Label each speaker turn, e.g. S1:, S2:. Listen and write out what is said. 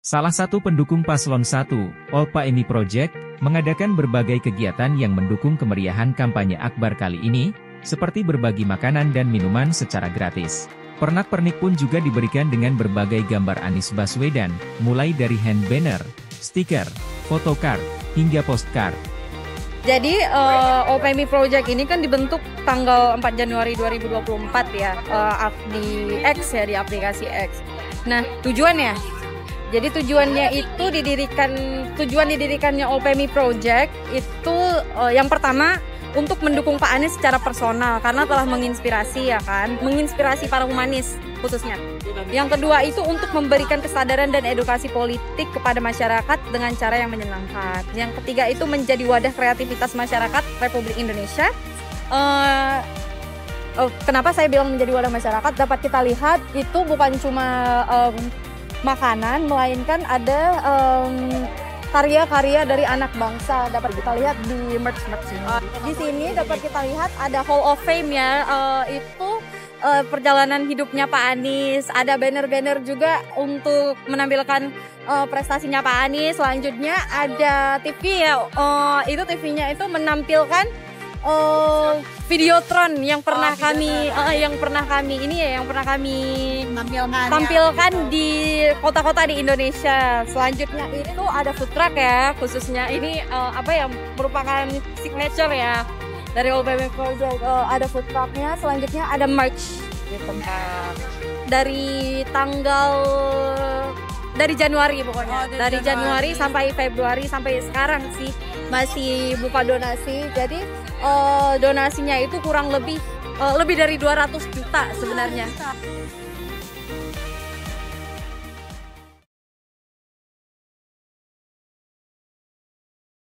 S1: Salah satu pendukung Paslon 1, Olpa Emi Project, mengadakan berbagai kegiatan yang mendukung kemeriahan kampanye Akbar kali ini, seperti berbagi makanan dan minuman secara gratis. Pernak-pernik pun juga diberikan dengan berbagai gambar Anies Baswedan, mulai dari hand banner, stiker, photocard, hingga postcard.
S2: Jadi uh, OPMI Project ini kan dibentuk tanggal 4 Januari 2024 ya uh, di X ya di aplikasi X. Nah tujuannya, jadi tujuannya itu didirikan tujuan didirikannya OPMI Project itu uh, yang pertama untuk mendukung Pak Anies secara personal karena telah menginspirasi ya kan, menginspirasi para humanis khususnya. Yang kedua itu untuk memberikan kesadaran dan edukasi politik kepada masyarakat dengan cara yang menyenangkan. Yang ketiga itu menjadi wadah kreativitas masyarakat Republik Indonesia. Uh, kenapa saya bilang menjadi wadah masyarakat? Dapat kita lihat itu bukan cuma um, makanan, melainkan ada um, karya-karya dari anak bangsa dapat kita lihat di merch merch ini. Di sini dapat kita lihat ada Hall of Fame ya, uh, itu uh, perjalanan hidupnya Pak Anies. Ada banner-banner juga untuk menampilkan uh, prestasinya Pak Anies. Selanjutnya ada TV ya, uh, itu TV-nya itu menampilkan uh, Videotron yang pernah oh, kami uh, yang pernah kami ini ya yang pernah kami tampilkan tampilkan ya. di kota-kota di Indonesia. Selanjutnya itu ada food truck ya khususnya ini uh, apa yang merupakan signature ya dari OPM Project uh, ada food trucknya. Selanjutnya ada merch gitu. Dari tanggal dari Januari pokoknya. Oh, dari, dari Januari. Januari sampai Februari sampai sekarang sih masih buka donasi. Jadi uh, donasinya itu kurang lebih uh, lebih dari 200 juta sebenarnya.